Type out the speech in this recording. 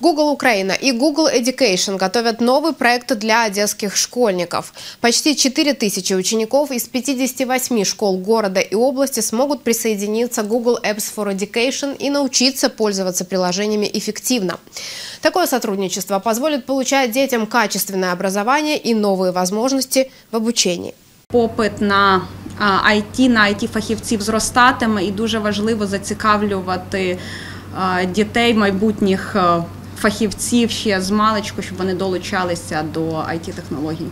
Google Украина и Google Education готовят новый проект для одесских школьников. Почти 4 тысячи учеников из 58 школ города и области смогут присоединиться к Google Apps for Education и научиться пользоваться приложениями эффективно. Такое сотрудничество позволит получать детям качественное образование и новые возможности в обучении. попит на а, IT, на it фахівців зростатиме, і дуже важливо зацікавлювати а, дітей, майбутніх а, фахівців ще з маличку, щоб вони долучалися до it технологій